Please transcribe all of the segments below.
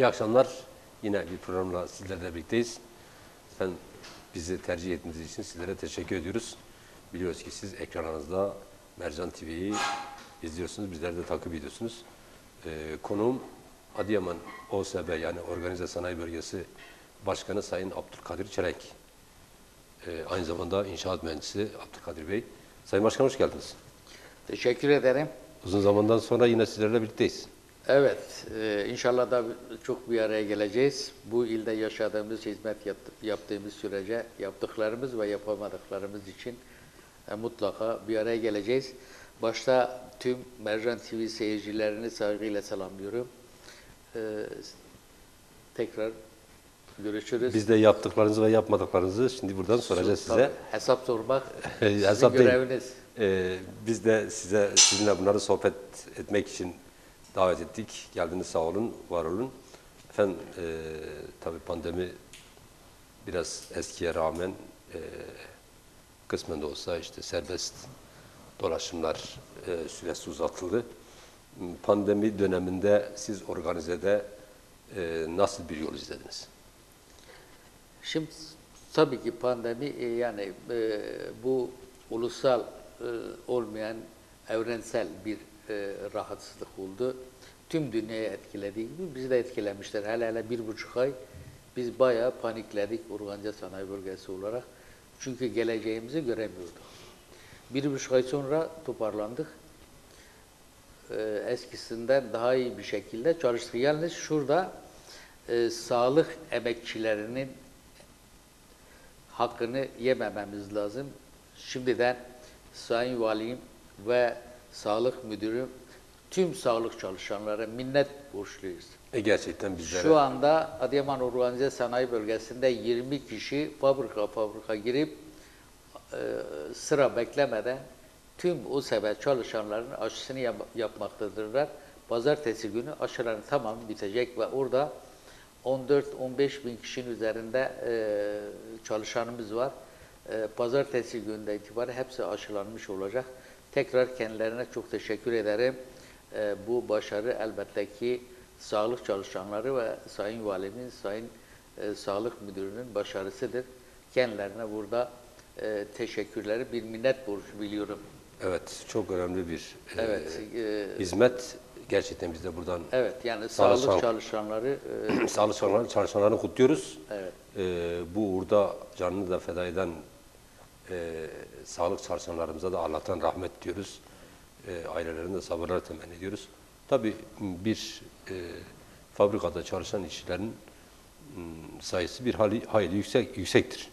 İyi akşamlar. Yine bir programla sizlerle birlikteyiz. Ben bizi tercih ettiğiniz için sizlere teşekkür ediyoruz. Biliyoruz ki siz ekranınızda Mercan TV'yi izliyorsunuz, bizler de takip ediyorsunuz. Ee, konuğum Adıyaman OSB yani Organize Sanayi Bölgesi Başkanı Sayın Abdülkadir Çelenk. Ee, aynı zamanda inşaat mühendisi Abdülkadir Bey. Sayın Başkan hoş geldiniz. Teşekkür ederim. Uzun zamandan sonra yine sizlerle birlikteyiz. Evet, e, inşallah da çok bir araya geleceğiz. Bu ilde yaşadığımız, hizmet yap- yaptığımız sürece yaptıklarımız ve yapamadıklarımız için e, mutlaka bir araya geleceğiz. Başta tüm Mercan TV seyircilerini saygıyla selamlıyorum. E, tekrar görüşürüz. Biz de yaptıklarınızı ve yapmadıklarınızı şimdi buradan soracağız Tabii, size. hesap sormak sizin Hesap değil. göreviniz. Ee, biz de size sizinle bunları sohbet etmek için davet ettik. Geldiniz sağ olun, var olun. Efendim e, tabii pandemi biraz eskiye rağmen e, kısmen de olsa işte serbest dolaşımlar e, süresi uzatıldı. Pandemi döneminde siz organizede e, nasıl bir yol izlediniz? Şimdi tabii ki pandemi e, yani e, bu ulusal e, olmayan evrensel bir e, rahatsızlık oldu. Tüm dünyayı etkilediği gibi bizi de etkilemişler. Hele hele bir buçuk ay biz bayağı panikledik organize sanayi bölgesi olarak. Çünkü geleceğimizi göremiyorduk. Bir buçuk ay sonra toparlandık. E, eskisinden daha iyi bir şekilde çalıştık. Yalnız şurada e, sağlık emekçilerinin hakkını yemememiz lazım. Şimdiden Sayın Valim ve Sağlık Müdürüm tüm sağlık çalışanlara minnet borçluyuz. E, gerçekten bizlere Şu anda Adıyaman Organize Sanayi Bölgesi'nde 20 kişi fabrika fabrika girip e, sıra beklemeden tüm o sebep çalışanların aşısını yap- yapmaktadırlar. Pazartesi günü aşıların tamamı bitecek ve orada 14-15 bin kişinin üzerinde e, çalışanımız var. E, pazartesi günde itibaren hepsi aşılanmış olacak. Tekrar kendilerine çok teşekkür ederim. E, bu başarı elbette ki sağlık çalışanları ve Sayın Valimin, Sayın e, Sağlık Müdürü'nün başarısıdır. Kendilerine burada e, teşekkürleri, bir minnet borcu biliyorum. Evet, çok önemli bir e, Evet, e, hizmet. Gerçekten biz de buradan Evet, yani Sağlık, sağlık, sağlık. çalışanları e, sağlık çalışanları, çalışanlarını kutluyoruz. Evet. E, bu uğurda canını da feda eden e, sağlık çalışanlarımıza da Allah'tan rahmet diyoruz. E, ailelerine sabırlar temenni ediyoruz. Tabii bir e, fabrikada çalışan işçilerin sayısı bir hali, hayli yüksek, yüksektir.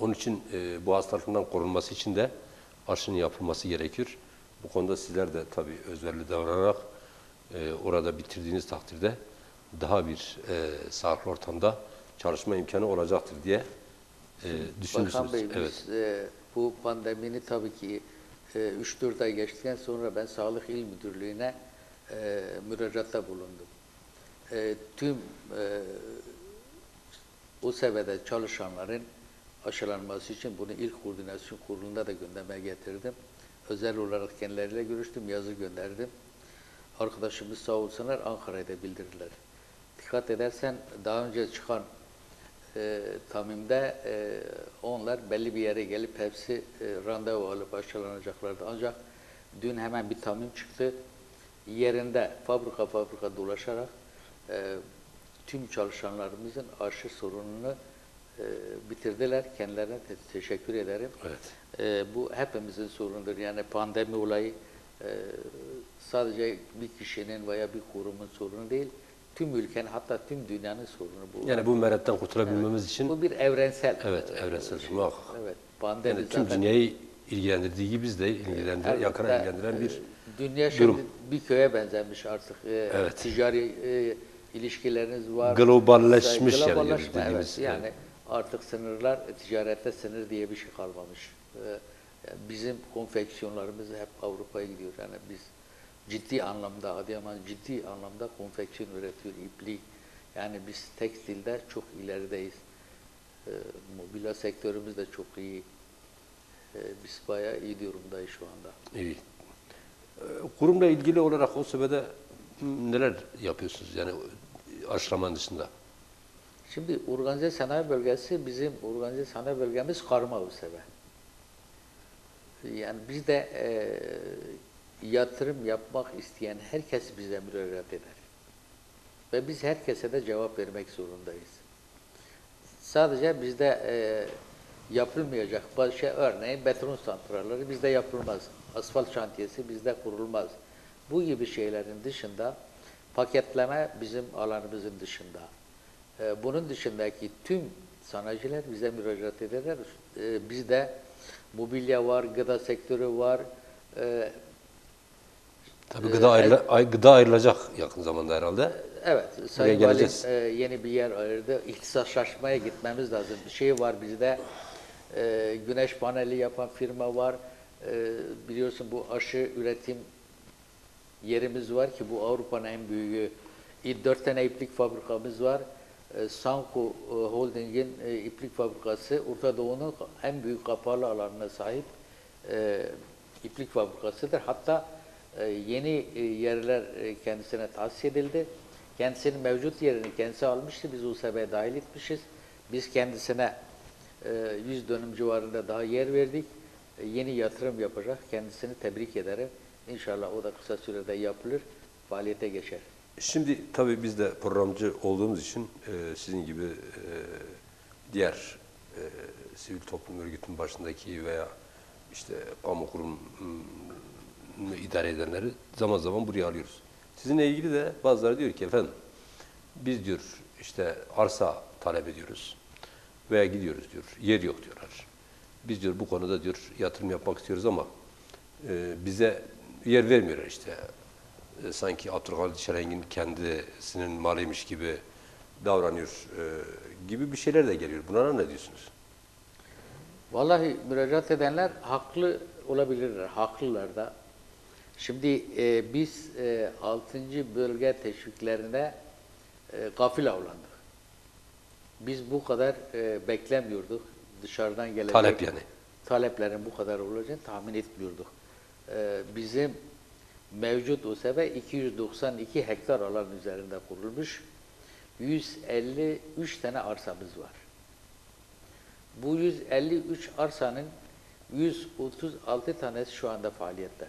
Onun için e, bu hastalıktan korunması için de aşının yapılması gerekir. Bu konuda sizler de tabii özverili davranarak e, orada bitirdiğiniz takdirde daha bir e, sağlıklı ortamda çalışma imkanı olacaktır diye e, düşünürsünüz. Bakan Bey, evet. biz e, bu pandemini tabii ki e, 3-4 ay geçtikten sonra ben Sağlık İl Müdürlüğü'ne e, müracaatta bulundum. E, tüm e, o seviyede çalışanların aşılanması için bunu ilk koordinasyon kurulunda da gündeme getirdim. Özel olarak kendileriyle görüştüm, yazı gönderdim. Arkadaşımız sağ olsunlar Ankara'ya da bildirdiler. Dikkat edersen daha önce çıkan e, tamimde e, onlar belli bir yere gelip hepsi e, randevu alıp aşılanacaklardı. Ancak dün hemen bir tamim çıktı. Yerinde fabrika fabrika dolaşarak e, tüm çalışanlarımızın aşı sorununu e, bitirdiler. Kendilerine te- teşekkür ederim. Evet. E, bu hepimizin sorunudur. Yani pandemi olayı e, sadece bir kişinin veya bir kurumun sorunu değil. Tüm ülkenin hatta tüm dünyanın sorunu bu. Yani bu meretten kurtulabilmemiz için Bu bir evrensel. evet evrensel muhakkak. Evet. Pandemi Yani tüm zaten- dünyayı ilgilendirdiği gibi biz de ilgilendiren, yakına ilgilendiren bir Dünya şimdi durum. bir köye benzemiş artık. E, Evet. Ticari e, ilişkileriniz var. Globalleşmiş yani Globalleşme, dediğimiz, evet. Yani evet. artık sınırlar, e, ticarette sınır diye bir şey kalmamış. E, yani bizim konfeksiyonlarımız hep Avrupa'ya gidiyor. Yani biz ciddi anlamda, Adıyaman ciddi anlamda konfeksiyon üretiyor, iplik. Yani biz tekstilde çok ilerideyiz. E, mobilya sektörümüz de çok iyi. E, biz bayağı iyi durumdayız şu anda. iyi. Ee, Kurumla ilgili olarak o sebede neler yapıyorsunuz? Yani aşılamanın dışında? Şimdi organize sanayi bölgesi bizim organize sanayi bölgemiz karma USB. Yani biz de e, yatırım yapmak isteyen herkes bize müracaat eder. Ve biz herkese de cevap vermek zorundayız. Sadece bizde e, yapılmayacak bazı şey, örneğin beton santralleri bizde yapılmaz. Asfalt şantiyesi bizde kurulmaz. Bu gibi şeylerin dışında paketleme bizim alanımızın dışında. E, bunun dışındaki tüm sanayiciler bize müracaat ederler. E, bizde mobilya var, gıda sektörü var. E, Tabii gıda, ayrıla- ay- gıda ayrılacak yakın zamanda herhalde. Evet, Sayın. Valim e, yeni bir yer ayırdı. İhtisaslaşmaya gitmemiz lazım. Bir şey var bizde. E, güneş paneli yapan firma var. E, biliyorsun bu aşı üretim yerimiz var ki bu Avrupa'nın en büyüğü. Dört tane iplik fabrikamız var. E, Sanko e, Holding'in e, iplik fabrikası Orta Doğu'nun en büyük kapalı alanına sahip e, iplik fabrikasıdır. Hatta e, yeni e, yerler e, kendisine tahsis edildi. Kendisinin mevcut yerini kendisi almıştı. Biz USB'ye dahil etmişiz. Biz kendisine e, 100 dönüm civarında daha yer verdik. Yeni yatırım yapacak. Kendisini tebrik ederim. İnşallah o da kısa sürede yapılır, faaliyete geçer. Şimdi tabii biz de programcı olduğumuz için sizin gibi diğer sivil toplum örgütünün başındaki veya işte kamu kurum idare edenleri zaman zaman buraya alıyoruz. Sizinle ilgili de bazıları diyor ki efendim biz diyor işte arsa talep ediyoruz veya gidiyoruz diyor yer yok diyorlar. Biz diyor bu konuda diyor yatırım yapmak istiyoruz ama e, bize yer vermiyorlar işte. E, sanki Abdülkadir Çelengin kendisinin malıymış gibi davranıyor e, gibi bir şeyler de geliyor. Buna ne diyorsunuz? Vallahi müracaat edenler haklı olabilirler, haklılar da. Şimdi e, biz e, 6. bölge teşviklerine e, gafil avlandık. Biz bu kadar e, beklemiyorduk. Dışarıdan gelecek Talep yani. taleplerin bu kadar olacağını tahmin etmiyorduk. E, bizim mevcut USB 292 hektar alan üzerinde kurulmuş. 153 tane arsamız var. Bu 153 arsanın 136 tanesi şu anda faaliyette.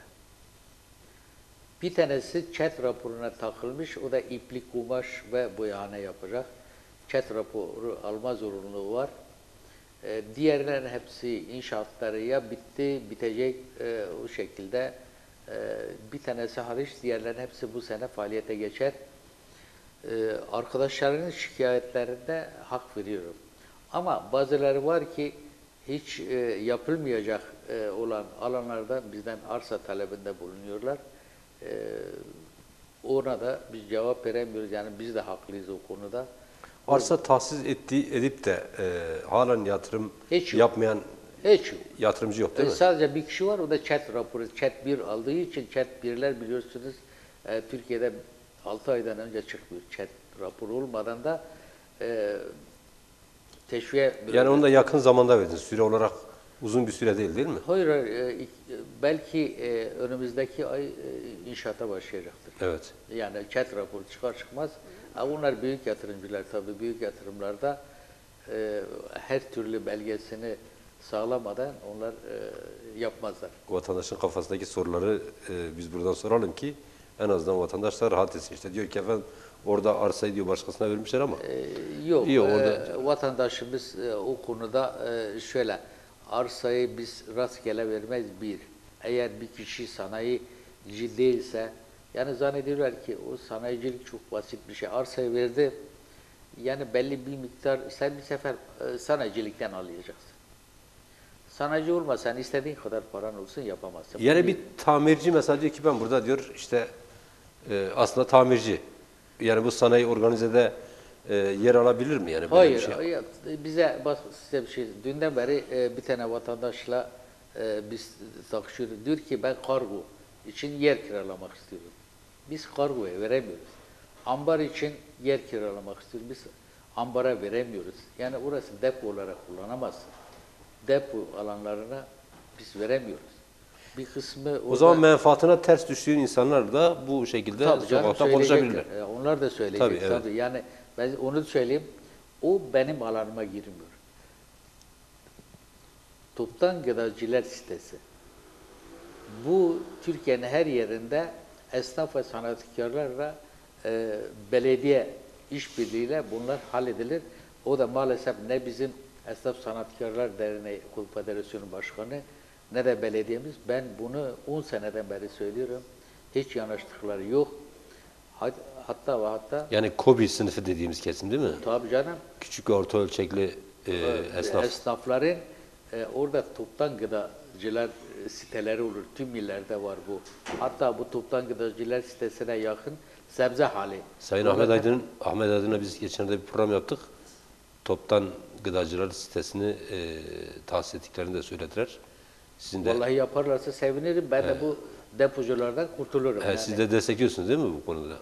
Bir tanesi ÇED raporuna takılmış, o da iplik, kumaş ve boyahane yapacak. ÇED raporu alma zorunluluğu var. Ee, diğerlerin hepsi inşaatları ya bitti, bitecek e, o şekilde. Ee, bir tanesi hariç, diğerlerin hepsi bu sene faaliyete geçer. Ee, arkadaşlarının şikayetlerinde hak veriyorum. Ama bazıları var ki hiç e, yapılmayacak e, olan alanlarda bizden arsa talebinde bulunuyorlar. E, ona da biz cevap veremiyoruz. Yani biz de haklıyız o konuda. Arsa tahsis ettiği, edip de e, halen yatırım Hiç yok. yapmayan Hiç yok. yatırımcı yok değil E, mi? Sadece bir kişi var, o da chat raporu. Chat 1 aldığı için chat 1'ler biliyorsunuz e, Türkiye'de 6 aydan önce çıkmıyor. Chat raporu olmadan da e, teşviğe... Yani onu da yakın zamanda verdiniz. Süre olarak uzun bir süre değil değil mi? Hayır, e, ik- belki e, önümüzdeki ay e, inşaata başlayacaktır. Evet. Yani chat raporu çıkar çıkmaz. Ha, bunlar büyük yatırımcılar tabii. Büyük yatırımlarda e, her türlü belgesini sağlamadan onlar e, yapmazlar. Vatandaşın kafasındaki soruları e, biz buradan soralım ki en azından vatandaşlar rahat etsin. İşte diyor ki efendim orada arsayı diyor başkasına vermişler ama Ee, yok, İyi, e, orada- vatandaşımız e, o konuda e, şöyle, arsayı biz rastgele vermez bir. Eğer bir kişi sanayici değilse, yani zannediyorlar ki o sanayicilik çok basit bir şey. Arsayı verdi, yani belli bir miktar, sen bir sefer e, sanayicilikten alacaksın. Sanayici olmasan istediğin kadar paran olsun yapamazsın. yani bir tamirci mesela diyor ki ben burada diyor işte e, aslında tamirci. Yani bu sanayi organizede e, yer alabilir mi? Yani böyle Hayır, bir şey. hayır. bize bak size bir şey. Dünden beri e, bir tane vatandaşla e, biz takışıyoruz. Diyor ki ben kargo için yer kiralamak istiyorum. Biz kargoya veremiyoruz. Ambar için yer kiralamak istiyoruz. Biz ambara veremiyoruz. Yani orası depo olarak kullanamazsın. Depo alanlarına biz veremiyoruz. Bir kısmı O orada- zaman menfaatine ters düştüğün insanlar da bu şekilde Tabii sokakta konuşabilirler. E, Onlar da söyleyecek Tabii, tabii, evet. Yani ben onu söyleyeyim. O benim alanıma girmiyor. Toptan Gıdacılar sitesi. Bu Türkiye'nin her yerinde esnaf ve sanatkarlarla e, belediye işbirliğiyle bunlar halledilir. O da maalesef ne bizim Esnaf Sanatkarlar Derneği Konfederasyonu Başkanı ne de belediyemiz. Ben bunu 10 seneden beri söylüyorum. Hiç yanaştıkları yok. Hat- Hatta ve hatta Yani KOBİ sınıfı dediğimiz kesim değil mi? tabii canım Küçük orta ölçekli e, esnaf. esnafların e, orada toptan gıdacılar e, siteleri olur. Tüm illerde var bu. Hatta bu toptan gıdacılar sitesine yakın sebze hali. Sayın Ahmet Aydın'ın Ahmet Aydın'la biz geçenlerde bir program yaptık. Toptan gıdacılar sitesini e, tahsis ettiklerini de söylediler. Sizin de Vallahi yaparlarsa sevinirim. Ben de bu depoculardan kurtulurum. e, yani. siz de destekliyorsunuz değil mi bu konuda?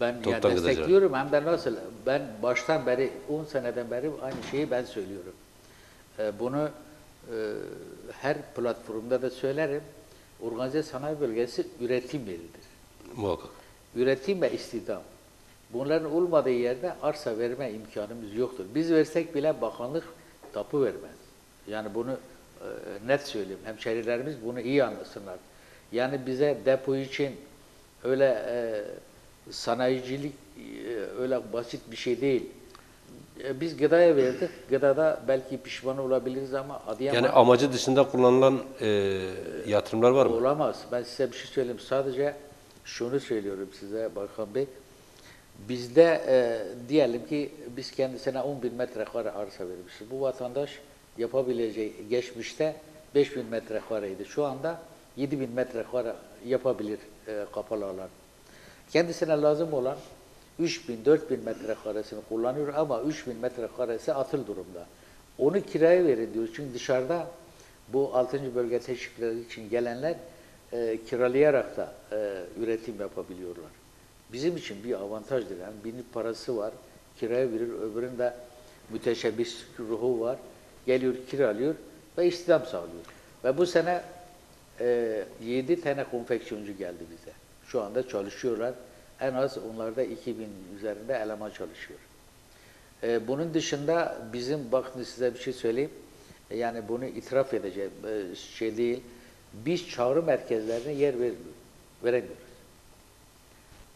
Ben yani Toptan destekliyorum hem de nasıl? Ben baştan beri 10 seneden beri aynı şeyi ben söylüyorum. Ee, bunu e, her platformda da söylerim. Organize sanayi bölgesi üretim yeridir. Muhakkak. Üretim ve istihdam. Bunların olmadığı yerde arsa verme imkanımız yoktur. Biz versek bile bakanlık tapu vermez. Yani bunu e, net söyleyeyim. Hemşerilerimiz bunu iyi anlasınlar. Yani bize depo için öyle e, sanayicilik e, öyle basit bir şey değil. E, biz gıdaya verdik. Gıdada belki pişman olabiliriz ama Adıyaman Yani amacı dışında kullanılan e, yatırımlar var mı? Olamaz. Ben size bir şey söyleyeyim. Sadece şunu söylüyorum size Bakan Bey. Bizde e, diyelim ki biz kendisine 10 bin metrekare arsa vermişiz. Bu vatandaş yapabileceği geçmişte 5 bin metrekareydi. Şu anda 7 bin metrekare yapabilir e, kapalı alan. Kendisine lazım olan 3 bin, 4 bin metrekaresini kullanıyor ama 3 bin metrekaresi atıl durumda. Onu kiraya verin diyor. Çünkü dışarıda bu 6. bölge teşvikleri için gelenler e, kiralayarak da e, üretim yapabiliyorlar. Bizim için bir avantajdır. Yani birinin parası var, kiraya verir, öbüründe müteşebbis ruhu var. Geliyor, kiralıyor ve istihdam sağlıyor. Ve bu sene e, 7 tane konfeksiyoncu geldi bize. Şu anda çalışıyorlar. En az onlarda 2000 üzerinde eleman çalışıyor. E, bunun dışında bizim bakın size bir şey söyleyeyim. E, yani bunu itiraf edeceğim e, şey değil. Biz çağrı merkezlerine yer vermiyoruz. Veremiyoruz.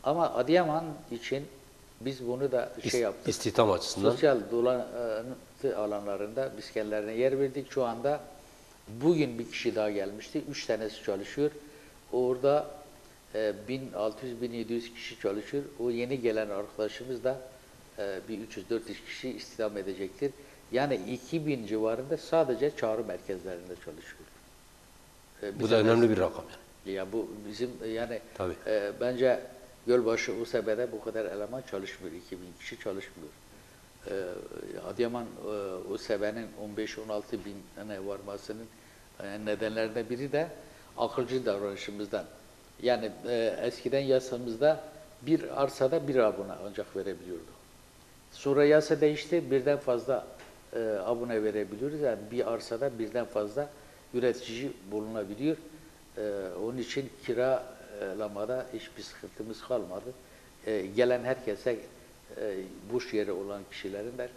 Ama Adıyaman için biz bunu da şey yaptık. İstihdam açısından. Sosyal dolantı alanlarında biz kendilerine yer verdik. Şu anda bugün bir kişi daha gelmişti. Üç tanesi çalışıyor. Orada e, 1600-1700 kişi çalışıyor. O yeni gelen arkadaşımız da e, bir 300-400 kişi istihdam edecektir. Yani 2000 civarında sadece çağrı merkezlerinde çalışıyor. E, Bu da önemli bir rakam yani. ya bu bizim e, yani Tabii. e, bence Gölbaşı USB'de bu kadar eleman çalışmıyor. 2000 kişi çalışmıyor. E, Adıyaman e, USB'nin 15-16 bin varmasının e, nedenlerinden biri de akılcı davranışımızdan. Yani e, eskiden yasamızda bir arsada bir abone ancak verebiliyordu. Sonra yasa değişti, birden fazla e, abone verebiliyoruz. Yani bir arsada birden fazla üretici bulunabiliyor. E, onun için kiralamada hiçbir sıkıntımız kalmadı. E, gelen herkese e, boş yeri olan kişilerin de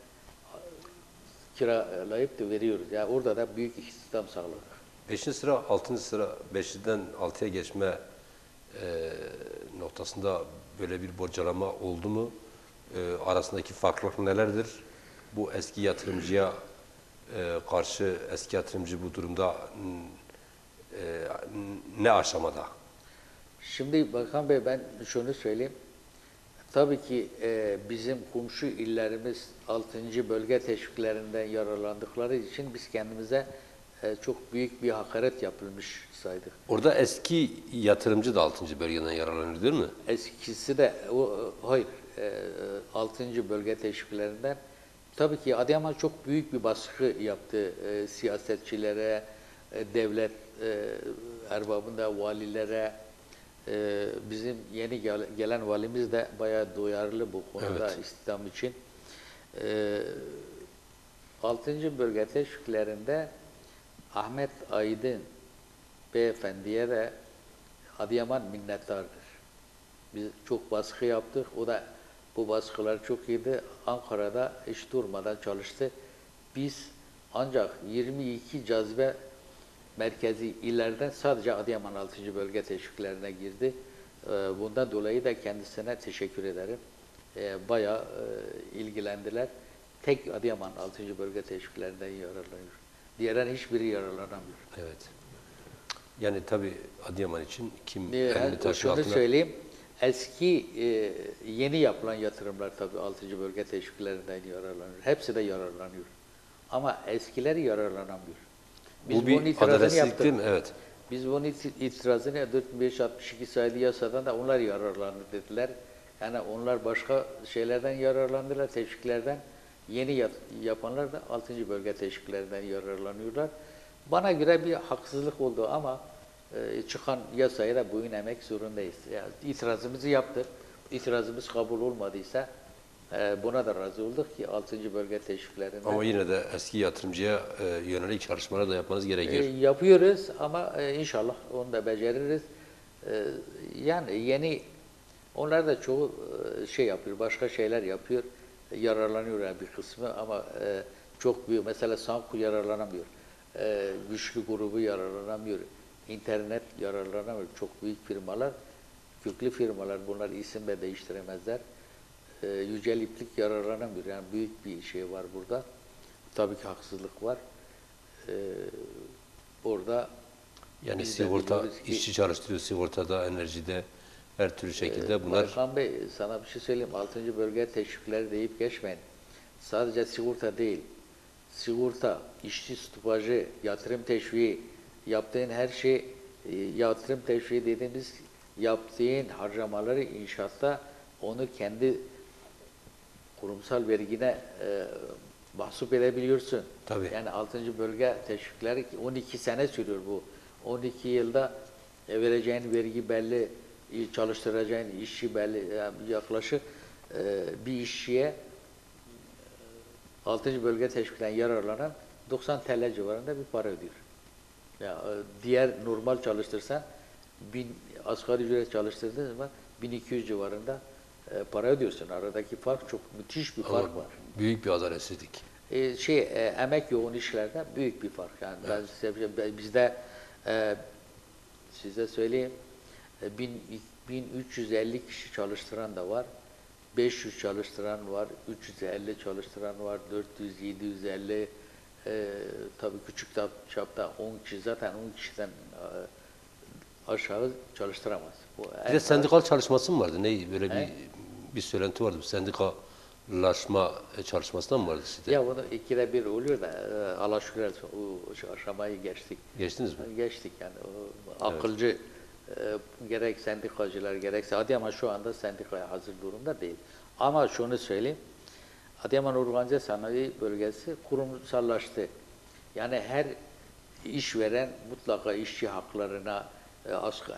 kiralayıp da veriyoruz. Yani orada da büyük istihdam sağladık. Beşinci sıra, altıncı sıra, beşinden altıya geçme noktasında böyle bir bocalama oldu mu? E, arasındaki farklılık nelerdir? Bu eski yatırımcıya e, karşı eski yatırımcı bu durumda e, ne aşamada? Şimdi Bakan Bey ben şunu söyleyeyim. Tabii ki e, bizim komşu illerimiz 6. bölge teşviklerinden yararlandıkları için biz kendimize çok büyük bir hakaret yapılmış saydık. Orada eski yatırımcı da altıncı bölgeden yararlanıyor değil mi? Eskisi de o hayır e, 6. bölge teşviklerinden tabii ki Adıyaman çok büyük bir baskı yaptı e, siyasetçilere, e, devlet e, erbabında valilere. E, bizim yeni gel- gelen valimiz de bayağı duyarlı bu konuda Evet. istihdam için. E, 6. bölge teşviklerinde Ahmet Aydın beyefendiye de Adıyaman minnettardır. Biz çok baskı yaptık. O da bu baskılar çok iyiydi. Ankara'da hiç durmadan çalıştı. Biz ancak 22 cazibe merkezi illerden sadece Adıyaman 6. bölge teşviklerine girdi. Ee, Bundan dolayı da kendisine teşekkür ederim. Ee, Bayağı e, ilgilendiler. Tek Adıyaman 6. bölge teşviklerinden yararlanıyor. Diğerden hiçbiri yararlanamıyor. Evet. Yani tabii Adıyaman için kim Ee, elini taşı altına... söyleyeyim. Eski e, yeni yapılan yatırımlar tabii 6. bölge teşviklerinden yararlanıyor. Hepsi de yararlanıyor. Ama eskileri yararlanamıyor. Bu bunun bir itirazını yaptık. değil mi? Evet. Biz bunun iti- itirazını 4562 sayılı yasadan da onlar yararlanır dediler. Yani onlar başka şeylerden yararlandılar, teşviklerden. Yeni yapanlar da 6. bölge teşviklerinden yararlanıyorlar. Bana göre bir haksızlık oldu ama e, çıkan yasaya da boyun emek zorundayız. Yani itirazımızı yaptık. İtirazımız kabul olmadıysa e, buna da razı olduk ki 6. bölge teşviklerinden Ama yine de eski yatırımcıya e, yönelik çalışmalar da yapmanız e, gerekiyor. yapıyoruz ama e, inşallah onu da beceririz. E, yani yeni onlar da çoğu e, şey yapıyor, başka şeyler yapıyor. Yararlanıyor yani bir kısmı ama e, çok büyük. Mesela Sanku yararlanamıyor. E, güçlü grubu yararlanamıyor. İnternet yararlanamıyor. Çok büyük firmalar, köklü firmalar bunlar isim de değiştiremezler. E, Yücel İplik yararlanamıyor. Yani büyük bir şey var burada. Tabii ki haksızlık var. E, orada Yani sigorta, ki- işçi çalıştırıyor sigortada, enerjide, her türlü şekilde bunlar Bakan Bey sana bir şey söyleyeyim. 6. bölge teşvikleri deyip geçmeyin. Sadece sigorta değil. Sigorta, işçi stopajı, yatırım teşviği, yaptığın her şey e, yatırım teşviği dediğimiz yaptığın harcamaları inşaatta onu kendi kurumsal vergine e, mahsup edebiliyorsun. Tabii. Yani 6. bölge teşvikleri 12 sene sürüyor bu. 12 yılda vereceğin vergi belli, çalıştıracağın işçi belli. Yani yaklaşık e, bir işçiye 6. bölge teşvikten yararlanan 90 TL civarında bir para ödüyor. Ya, e, diğer normal çalıştırsan bin, asgari ücret çalıştırdığın zaman 1200 civarında e, para ödüyorsun. Aradaki fark çok müthiş bir fark ama var. büyük bir adaletsizlik. E, şey e, emek yoğun işlerde büyük bir fark. Yani ben size şey- bizde e, size söyleyeyim e, 1350 kişi çalıştıran da var. 500 çalıştıran var, 350 çalıştıran var, 400, 750 e, tabii küçük çap- çapta 10 kişi zaten 10 kişiden e, aşağı çalıştıramaz. Bu Bir de sendikal çalışması mı vardı? Ne böyle bir He? bir söylenti vardı. Sendikalaşma çalışmasından mı vardı sizde? Ya bunu ikide bir oluyor da e, Allah şükür o aşamayı geçtik. Geçtiniz mi? Geçtik yani. O akılcı e, gerek sendikacılar gerekse Adıyaman şu anda sendikaya hazır durumda değil. Ama şunu söyleyeyim. Adıyaman Organize Sanayi Bölgesi kurumsallaştı. Yani her işveren mutlaka işçi haklarına e, asga-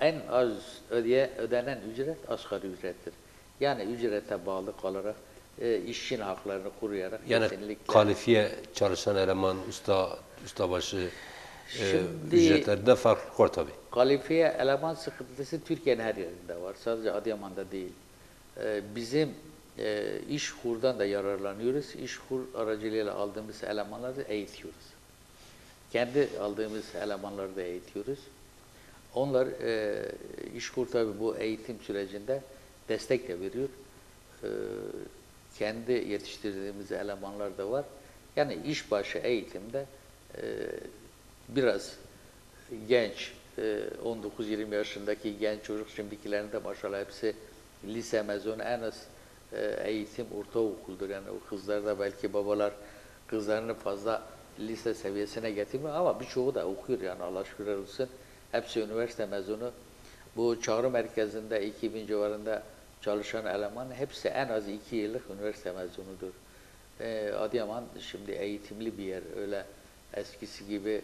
en az ödeye, ödenen ücret asgari ücrettir. Yani ücrete bağlı kalarak e, işçinin haklarını koruyarak Yani kesinlikle kalifiye çalışan eleman, usta, ustabaşı e, Şimdi- ücretlerinde farklılık var tabii. Kalifiye eleman sıkıntısı Türkiye'nin her yerinde var. Sadece Adıyaman'da değil. Ee, bizim e, iş kurdan da yararlanıyoruz. İş kur aracılığıyla aldığımız elemanları da eğitiyoruz. Kendi aldığımız elemanları da eğitiyoruz. Onlar e, iş kur tabii bu eğitim sürecinde destek de veriyor. Ee, kendi yetiştirdiğimiz elemanlar da var. Yani işbaşı eğitimde e, biraz genç, 19-20 yaşındaki genç çocuk şimdikilerin de maşallah hepsi lise mezunu en az e, eğitim ortaokuldur. Yani o kızlar da belki babalar kızlarını fazla lise seviyesine getirmiyor ama birçoğu da okuyor yani Allah şükürler olsun. Hepsi üniversite mezunu. Bu çağrı merkezinde 2000 civarında çalışan eleman hepsi en az 2 yıllık üniversite mezunudur. E, Adıyaman şimdi eğitimli bir yer. Öyle eskisi gibi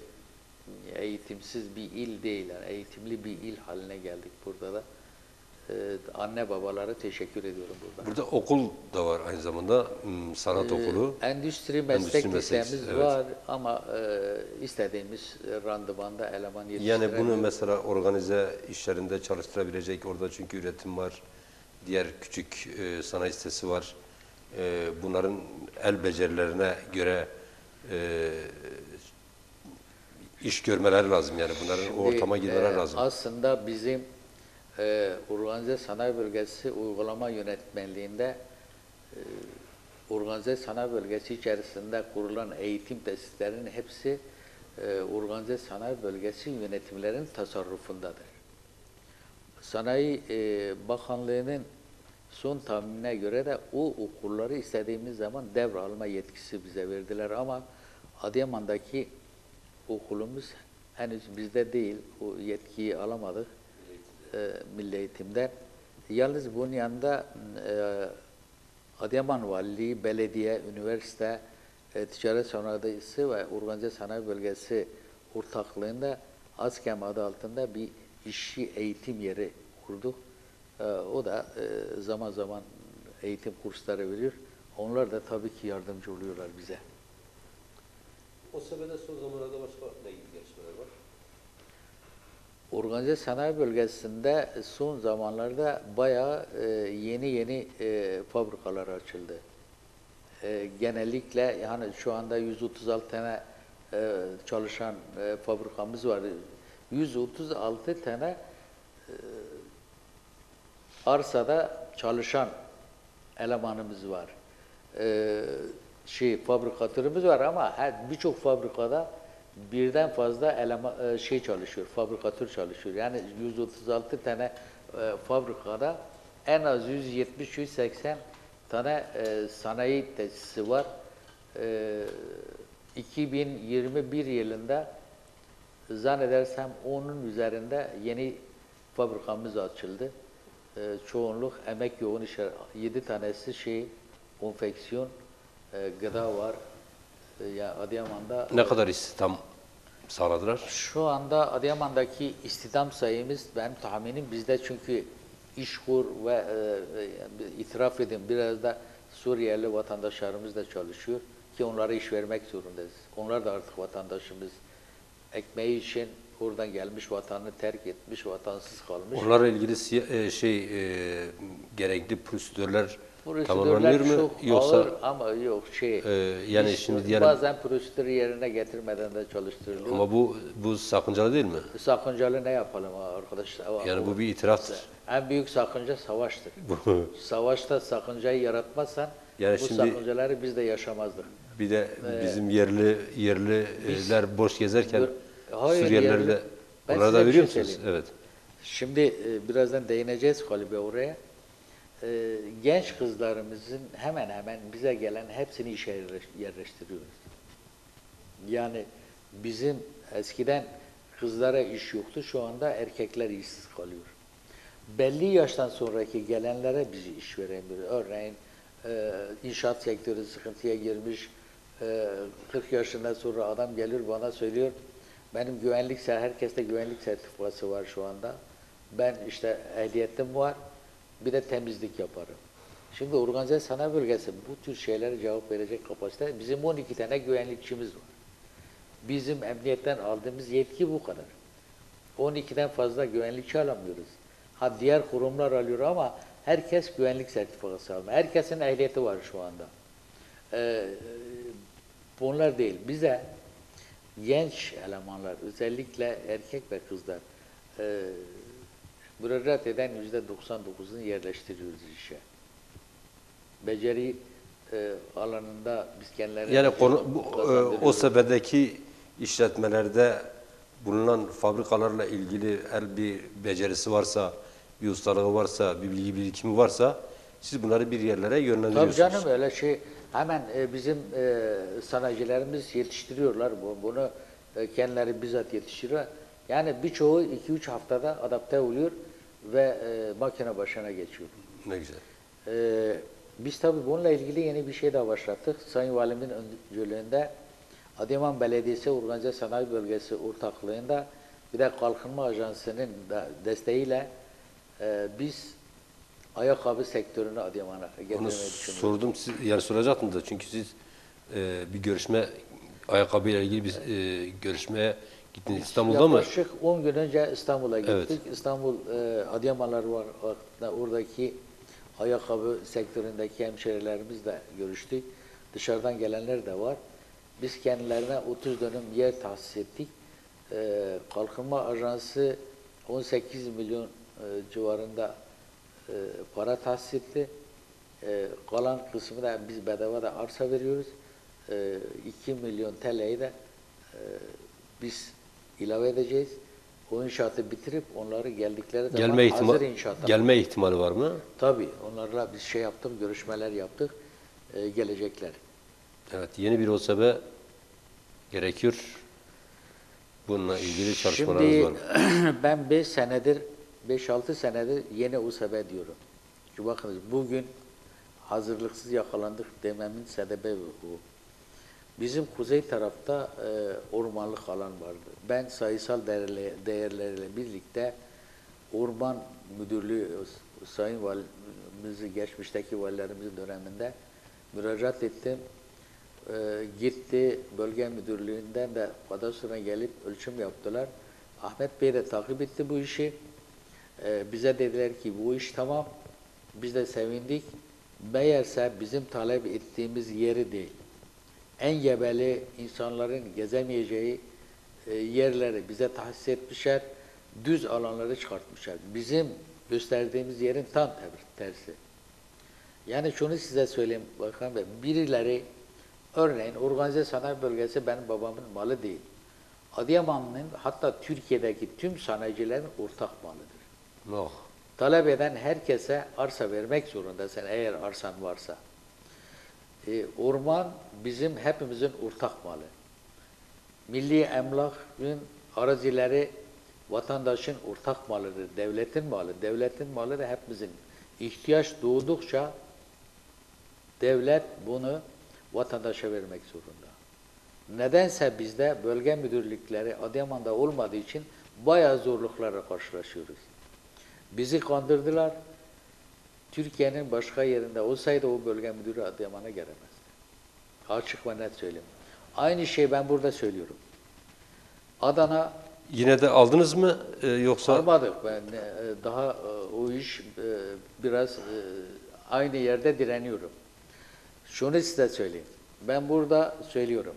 eğitimsiz bir il değil. Yani eğitimli bir il haline geldik burada da. e, anne babalara teşekkür ediyorum burada. Burada okul da var aynı zamanda. hmm, Sanat okulu. Endüstri meslek Endüstri meslek, lisemiz evet. var ama e, istediğimiz randımanda eleman Yani yetiştiremiyoruz. bunu mesela organize işlerinde çalıştırabilecek orada çünkü üretim var. Diğer küçük e, sanayi sitesi var. E, bunların el becerilerine göre e, iş görmeleri lazım yani bunların Şimdi, ortama girmeleri e, lazım. Aslında bizim e, Organize Sanayi Bölgesi uygulama yönetmenliğinde e, Organize Sanayi Bölgesi içerisinde kurulan eğitim tesislerinin hepsi e, Organize Sanayi Bölgesi yönetimlerin tasarrufundadır. Sanayi e, Bakanlığı'nın son tahminine göre de o okulları istediğimiz zaman devralma yetkisi bize verdiler ama Adıyaman'daki okulumuz henüz bizde değil. O yetkiyi alamadık e, Milli Eğitim'den. Yalnız bunun yanında e, Adıyaman Valiliği, belediye, üniversite, e, ticaret sanayisi ve organize sanayi bölgesi ortaklığında ASKEM adı altında bir işçi eğitim yeri kurduk. E, o da e, zaman zaman eğitim kursları veriyor. Onlar da tabii ki yardımcı oluyorlar bize. O sebepte son zamanlarda başka ne gibi gelişmeler var? Organize sanayi bölgesinde son zamanlarda bayağı e, yeni yeni e, fabrikalar açıldı. E, genellikle yani şu anda 136 tane e, çalışan e, fabrikamız var. 136 tane e, arsada çalışan elemanımız var. Ee, şey fabrikatörümüz var ama birçok fabrikada birden fazla eleman e, şey çalışıyor, fabrikatör çalışıyor. Yani 136 tane e, fabrikada en az 170-180 tane e, sanayi tesisi var. E, 2021 yılında zannedersem onun üzerinde yeni fabrikamız açıldı. Çoğunluk emek yoğun işler. Yedi tanesi şey, konfeksiyon, e, gıda var. E, ya Adıyaman'da Ne kadar istihdam sağladılar? şu anda Adıyaman'daki istihdam sayımız benim tahminim bizde çünkü işkur ve e, e, itiraf edin biraz da Suriyeli vatandaşlarımız da çalışıyor ki onlara iş vermek zorundayız. Onlar da artık vatandaşımız. Ekmeği için oradan gelmiş vatanını terk etmiş, vatansız kalmış. Onlarla ilgili siya- e, şey e, gerekli prosedürler Prosedürler tamamlanıyor mu çok yoksa ağır ama yok şey. Ee, yani iş- şimdi diyelim- bazen prosedürü yerine getirmeden de çalıştırılıyor. ama bu bu sakıncalı değil mi? Sakıncalı ne yapalım arkadaşlar? Yani bu bir itiraftır. En büyük sakınca savaştır. Savaşta sakıncayı yaratmazsan Yani bu şimdi- sakıncaları biz de yaşamazdık. bir de bizim yerli yerliler boş gezerken Hayır, Suriyelileri yerli- de onlara da veriyor şey musunuz? Evet. Şimdi e, birazdan değineceğiz galiba oraya. E, genç kızlarımızın hemen hemen bize gelen hepsini işe yerleş- yerleştiriyoruz. Yani bizim eskiden kızlara iş yoktu, şu anda erkekler işsiz kalıyor. Belli yaştan sonraki gelenlere biz iş veremiyoruz. Örneğin e, inşaat sektörü sıkıntıya girmiş, e, 40 yaşından sonra adam gelir bana söylüyor, benim güvenlik, herkeste güvenlik sertifikası var şu anda. Ben işte ehliyetim var, bir de temizlik yaparım. Şimdi organize sanayi bölgesi bu tür şeylere cevap verecek kapasite. Bizim 12 tane güvenlikçimiz var. Bizim emniyetten aldığımız yetki bu kadar. 12'den fazla güvenlikçi alamıyoruz. Ha diğer kurumlar alıyor ama herkes güvenlik sertifikası alma. Herkesin ehliyeti var şu anda. Ee, bunlar değil. Bize genç elemanlar, özellikle erkek ve kızlar e, müracaat eden yüzde 99'unu yerleştiriyoruz işe. Beceri e, alanında biz kendilerine Yani konu, bu, e, o sebedeki işletmelerde bulunan fabrikalarla ilgili el bir becerisi varsa, bir ustalığı varsa, bir bilgi birikimi varsa siz bunları bir yerlere Tabii yönlendiriyorsunuz. canım öyle şey hemen e, bizim e, sanayicilerimiz yetiştiriyorlar bu, bunu e, kendileri bizzat yetiştiriyor. Yani birçoğu 2-3 haftada adapte oluyor ve e, makine başına geçiyor. Ne güzel. Ee, biz tabii bununla ilgili yeni bir şey daha başlattık. Sayın Valimin öncülüğünde Adıyaman Belediyesi Organize Sanayi Bölgesi ortaklığında bir de Kalkınma Ajansı'nın desteğiyle e, biz ayakkabı sektörünü Adıyaman'a Onu getirmeyi düşünüyoruz. sordum, siz, yani soracaktım da çünkü siz e, bir görüşme, ayakkabıyla ilgili bir e, görüşmeye gittiniz İstanbul'da mı? Yaklaşık 10 gün önce İstanbul'a gittik. Evet. İstanbul e, Adıyamanlar var. Oradaki ayakkabı sektöründeki hemşerilerimizle görüştük. Dışarıdan gelenler de var. Biz kendilerine 30 dönüm yer tahsis ettik. E, Kalkınma Ajansı 18 milyon e, civarında e, para tahsis etti. E, kalan kısmı da biz bedava da arsa veriyoruz. E, 2 milyon TL'yi de e, biz ilave edeceğiz. O inşaatı bitirip onları geldikleri zaman Gelme ihtima hazır inşaata. gelme ihtimali var mı? Tabii onlarla biz şey yaptık, görüşmeler yaptık. E, gelecekler. Evet, yeni bir OSB gerekiyor. Bununla ilgili çalışmalarınız Şimdi var mı? ben 5 senedir, 5-6 senedir yeni USB diyorum. Çünkü bakınız bugün hazırlıksız yakalandık dememin sebebi bu. Bizim kuzey tarafta e, ormanlık alan vardı. Ben sayısal değerle, değerlerle birlikte Orman Müdürlüğü, Sayın Valimizi, geçmişteki valilerimizin döneminde müracaat ettim. Ee, gitti bölge müdürlüğünden de kadastroya gelip ölçüm yaptılar. Ahmet Bey de takip etti bu işi. Ee, bize dediler ki bu iş tamam. Biz de sevindik. Meğerse bizim talep ettiğimiz yeri değil. En gebeli insanların gezemeyeceği e, yerleri bize tahsis etmişler. Düz alanları çıkartmışlar. Bizim gösterdiğimiz yerin tam tersi. Yani şunu size söyleyeyim Bakan Bey. Birileri örneğin organize sanayi bölgesi benim babamın malı değil. Adıyaman'ın hatta Türkiye'deki tüm sanayicilerin ortak malıdır. Oh. Talep eden herkese arsa vermek zorundasın eğer arsan varsa. E, orman bizim hepimizin ortak malı. Milli emlakın arazileri vatandaşın ortak malıdır, devletin malı. Devletin malı da hepimizin. ihtiyaç doğdukça devlet bunu vatandaşa vermek zorunda. Nedense bizde bölge müdürlükleri Adıyaman'da olmadığı için bayağı zorluklarla karşılaşıyoruz. Bizi kandırdılar. Türkiye'nin başka yerinde olsaydı o bölge müdürü Adıyaman'a gelemezdi. Açık ve net söyleyeyim. Aynı şey ben burada söylüyorum. Adana Yine de aldınız mı e, yoksa? Almadık ben. e, Daha e, o iş e, biraz aynı yerde direniyorum. Şunu size söyleyeyim. Ben burada söylüyorum.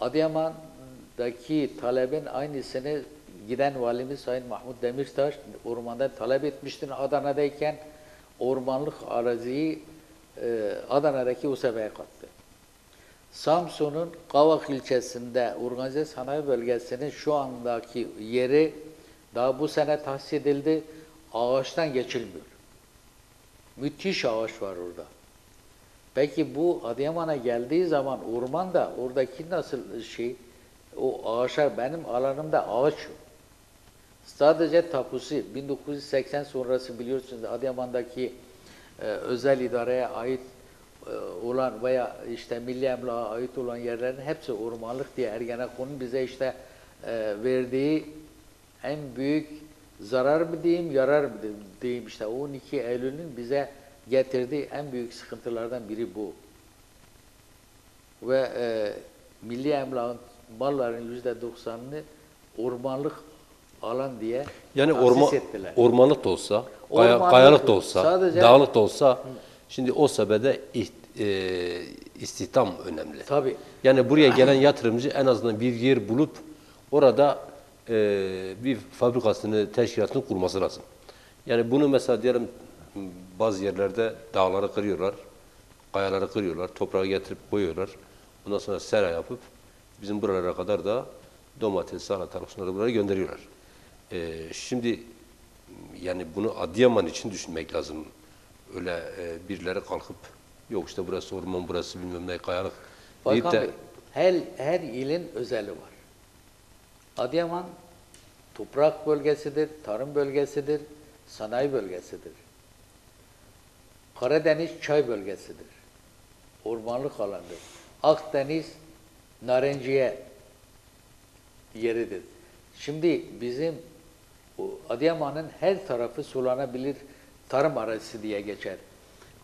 Adıyaman'daki talebin aynısını giden valimiz Sayın Mahmut Demirtaş ormanda talep etmiştir. Adana'dayken ormanlık araziyi e, Adana'daki USB'ye kattı. Samsun'un Kavak ilçesinde organize sanayi bölgesinin şu andaki yeri daha bu sene tahsis edildi. Ağaçtan geçilmiyor. Müthiş ağaç var orada. Peki bu Adıyaman'a geldiği zaman orman da oradaki nasıl şey o ağaçlar benim alanımda ağaç yok. Sadece tapusu 1980 sonrası biliyorsunuz Adıyaman'daki e, özel idareye ait e, olan veya işte milli emlağa ait olan yerlerin hepsi ormanlık diye Ergenekon'un bize işte e, verdiği en büyük zarar mı diyeyim, yarar mı diyeyim işte 12 Eylül'ün bize getirdiği en büyük sıkıntılardan biri bu. Ve e, milli emlakın malların yüzde doksanını ormanlık alan diye Yani orman, ettiler. ormanlık da olsa, kaya- Ormanlık kayalık da olsa, Sadece- dağlık da olsa, şimdi o sebede iht- e, istihdam önemli. Tabii. Yani buraya gelen yatırımcı en azından bir yer bulup orada e, bir fabrikasını, teşkilatını kurması lazım. Yani bunu mesela diyelim bazı yerlerde dağları kırıyorlar, kayaları kırıyorlar, toprağı getirip koyuyorlar. Ondan sonra sera yapıp bizim buralara kadar da domates, salatalık şunları buraya gönderiyorlar. E, şimdi yani bunu Adıyaman için düşünmek lazım. Öyle e, birileri kalkıp yok işte burası orman, burası bilmem ne kayalık deyip de Bey, her, her ilin özeli var. Adıyaman toprak bölgesidir, tarım bölgesidir, sanayi bölgesidir. Karadeniz çay bölgesidir. Ormanlık alandır. Akdeniz narenciye yeridir. Şimdi bizim Adıyaman'ın her tarafı sulanabilir tarım arazisi diye geçer.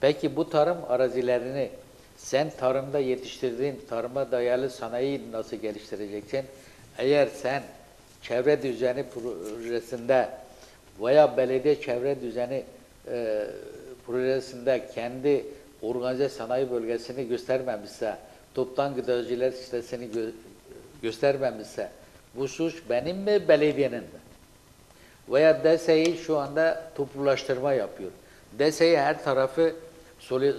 Peki bu tarım arazilerini sen tarımda yetiştirdiğin tarıma dayalı sanayi nasıl geliştireceksin? Eğer sen çevre düzeni projesinde veya belediye çevre düzeni e, projesinde kendi organize sanayi bölgesini göstermemişse, toptan gıdacılar sitesini gö- göstermemişse, bu suç benim mi, belediyenin mi? Veya DSE'yi şu anda toplulaştırma yapıyor. DSE'yi her tarafı sule,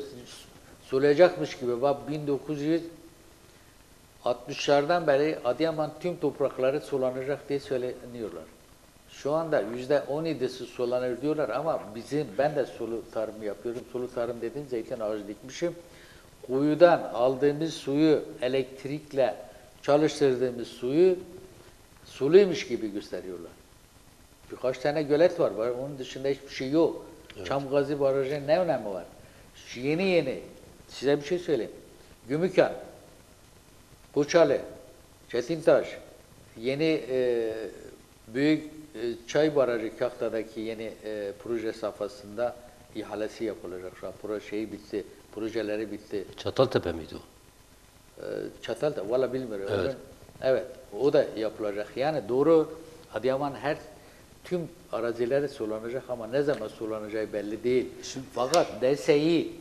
sulayacakmış gibi. Bak 1960'lardan beri Adıyaman tüm toprakları sulanacak diye söyleniyorlar. Şu anda yüzde 17'si sulanır diyorlar ama bizim ben de sulu tarım yapıyorum. Sulu tarım dediğim zeytin ağacı dikmişim. Kuyudan aldığımız suyu elektrikle çalıştırdığımız suyu suluymuş gibi gösteriyorlar. Birkaç tane gölet var. var. Onun dışında hiçbir şey yok. Çamgazi Barajı'nın ne önemi var? Yeni yeni. Size bir şey söyleyeyim. Gümükan, Koçalı, Çetintaş, yeni e, büyük e, çay barajı Kahta'daki yeni e, proje safhasında ihalesi yapılacak. Şu an proje şeyi bitti. Projeleri bitti. Çataltepe miydi o? Ee, Çatal da valla bilmiyorum. Evet. Evet. evet. O da yapılacak. Yani doğru Adıyaman her tüm arazileri sulanacak ama ne zaman sulanacağı belli değil. Fakat DSİ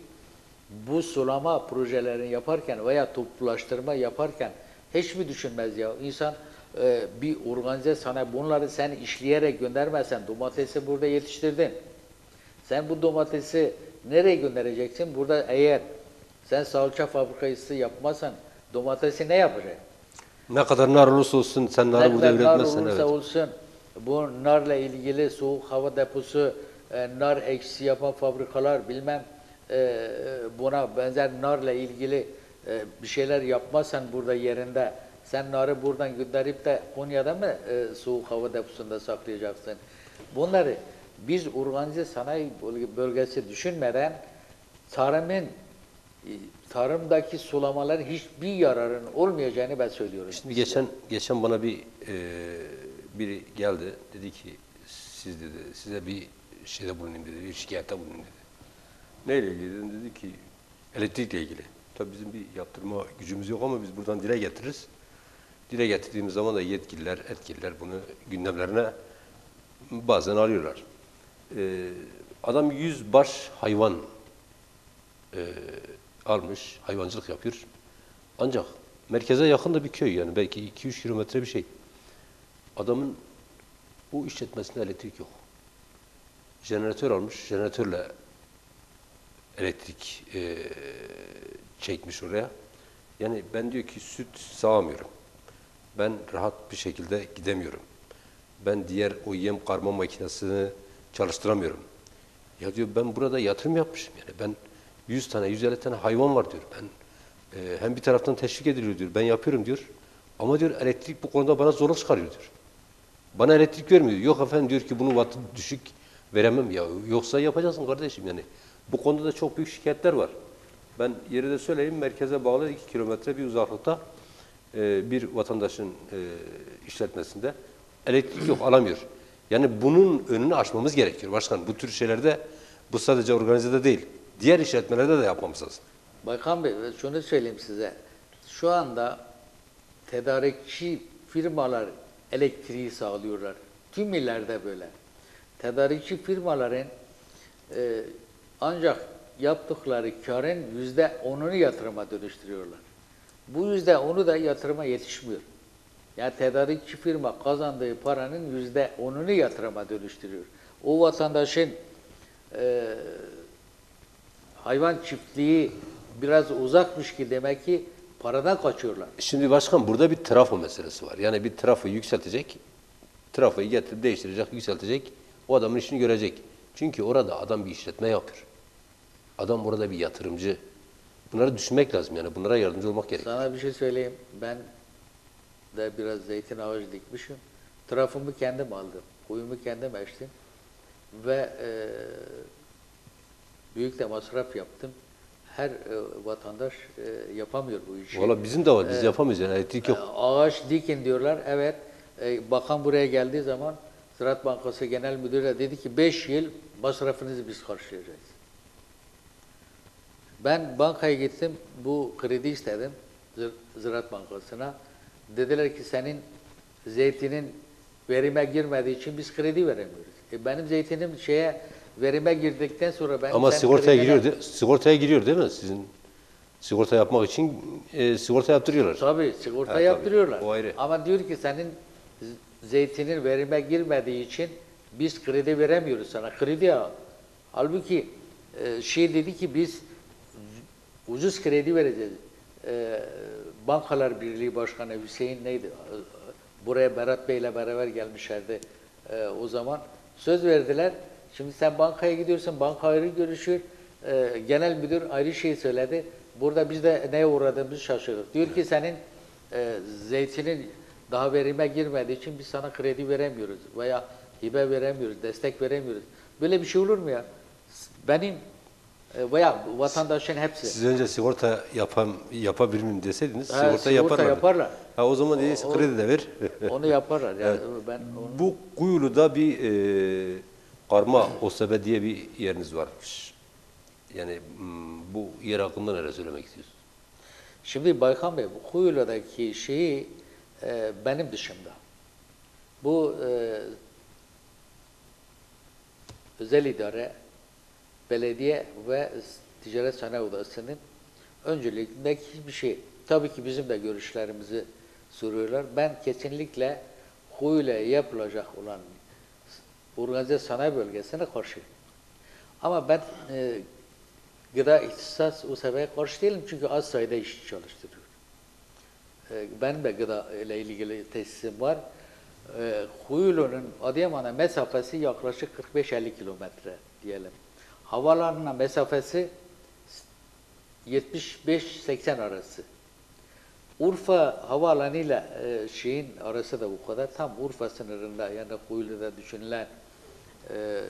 bu sulama projelerini yaparken veya toplulaştırma yaparken hiç mi düşünmez ya? İnsan e, bir organize sana bunları sen işleyerek göndermezsen domatesi burada yetiştirdin. Sen bu domatesi nereye göndereceksin? Burada eğer sen salça fabrikası yapmazsan domatesi ne yapacak? Ne kadar nar olursa olsun sen narı ne burada kadar nar üretmezsen olursa evet. olsun bu narla ilgili soğuk hava deposu, e, nar ekşisi yapan fabrikalar bilmem e, buna benzer narla ilgili e, bir şeyler yapmazsan burada yerinde sen narı buradan gönderip de Konya'da mı e, soğuk hava deposunda saklayacaksın? Bunları biz organize sanayi bölge- bölgesi düşünmeden tarımın e, tarımdaki sulamaların hiçbir yararın olmayacağını ben söylüyorum. Şimdi geçen geçen bana bir e, biri geldi dedi ki siz dedi size bir şeyde bulunayım dedi bir şikayette bulunayım dedi. Neyle ilgili dedim dedi ki elektrikle ilgili. Tabii bizim bir yaptırma gücümüz yok ama biz buradan dile getiririz. Dile getirdiğimiz zaman da yetkililer, etkililer bunu gündemlerine bazen alıyorlar. E, adam 100 baş hayvan e, almış, hayvancılık yapıyor. Ancak merkeze yakın da bir köy yani belki 2-3 kilometre bir şey. Adamın bu işletmesinde elektrik yok. Jeneratör almış, jeneratörle elektrik e, çekmiş oraya. Yani ben diyor ki süt sağamıyorum. Ben rahat bir şekilde gidemiyorum. Ben diğer o yem karma makinesini çalıştıramıyorum. Ya diyor ben burada yatırım yapmışım yani ben 100 tane 150 tane hayvan var diyor. Ben e, hem bir taraftan teşvik ediliyor diyor. Ben yapıyorum diyor. Ama diyor elektrik bu konuda bana zorluk çıkarıyor diyor. Bana elektrik vermiyor. Yok efendim diyor ki bunu wattı düşük veremem ya. Yoksa yapacaksın kardeşim yani. Bu konuda da çok büyük şikayetler var. Ben yeri de söyleyeyim merkeze bağlı 2 kilometre bir uzaklıkta e, bir vatandaşın e, işletmesinde elektrik yok alamıyor. Yani bunun önünü açmamız gerekiyor başkan. Bu tür şeylerde bu sadece organizede değil. Diğer işletmelerde de yapmamız lazım. Bakan Bey şunu söyleyeyim size. Şu anda tedarikçi firmalar elektriği sağlıyorlar. Tüm illerde böyle. Tedarikçi firmaların e, ancak yaptıkları karın yüzde onunu yatırıma dönüştürüyorlar. Bu yüzde onu da yatırıma yetişmiyor. Yani tedarikçi firma kazandığı paranın yüzde onunu yatırıma dönüştürüyor. O vatandaşın e, hayvan çiftliği biraz uzakmış ki demek ki paradan kaçıyorlar. Şimdi başkan burada bir trafo meselesi var. Yani bir trafo yükseltecek, trafoyu getirip değiştirecek, yükseltecek, o adamın işini görecek. Çünkü orada adam bir işletme yapıyor. Adam orada bir yatırımcı. Bunları düşünmek lazım yani. Bunlara yardımcı olmak gerekiyor. Sana bir şey söyleyeyim. Ben de biraz zeytin ağacı dikmişim. Trafomu kendim aldım. Kuyumu kendim açtım. Ve e, büyük de masraf yaptım. Her e, vatandaş e, yapamıyor bu işi. Valla bizim de var. Biz yapamayız yani. Elektrik yok. E, Ağaç dikin diyorlar. Evet. E, bakan buraya geldiği zaman Ziraat Bankası Genel Müdürü de dedi ki 5 yıl masrafınızı biz karşılayacağız. Ben bankaya gittim, bu kredi istedim Zir- Ziraat Bankası'na. Dediler ki senin zeytinin verime girmediği için biz kredi veremiyoruz. E benim zeytinim şeye verime girdikten sonra ben Ama sigortaya giriyor, de- sigortaya giriyor değil mi? Sizin sigorta yapmak için e, sigorta yaptırıyorlar. Tabii sigorta Ha, tabii. yaptırıyorlar. O ayrı. Ama diyor ki senin zeytinin verime girmediği için biz kredi veremiyoruz sana. Kredi al. Halbuki e, şey dedi ki biz ucuz kredi vereceğiz. E, Bankalar Birliği Başkanı Hüseyin neydi? Buraya Berat Bey ile beraber gelmişlerdi e, o zaman. Söz verdiler. Şimdi sen bankaya gidiyorsun, banka ayrı görüşür. E, genel müdür ayrı şey söyledi. Burada biz de neye uğradığımızı şaşırdık. Diyor ki senin e, zeytinin daha verime girmediği için biz sana kredi veremiyoruz veya hibe veremiyoruz, destek veremiyoruz. Böyle bir şey olur mu ya? Benim e, veya vatandaşın hepsi. Siz önce sigorta yapan yapabilir miyim deseydiniz Ha, sigorta, sigorta yaparlar. yaparlar. Ha o zaman O- kredi de ver. Onu yaparlar. Yani ben onu, Bu Kuyulu'da bir e, karma OSB diye bir yeriniz varmış. Yani hmm, bu yer hakkında neler söylemek istiyorsunuz? Şimdi Baykan Bey bu Kuyu'daki şeyi e, benim dışımda. Bu e, özel idare, belediye ve ticaret sanayi odasının önceliğindeki bir şey. Tabii ki bizim de görüşlerimizi soruyorlar. Ben kesinlikle Kuyu'yla yapılacak olan organize sanayi bölgesine karşıyım. Ama ben e, gıda ihtisas USB'ye karşı değilim çünkü az sayıda işçi çalıştırıyor. E, benim de gıda ile ilgili tesisim var. E, Kuyulu'nun Adıyaman'a mesafesi yaklaşık 45-50 kilometre diyelim. Havalarına mesafesi 75-80 arası. Urfa havaalanıyla e, şeyin arası da bu kadar. Tam Urfa sınırında yani Kuyulu'da düşünülen e,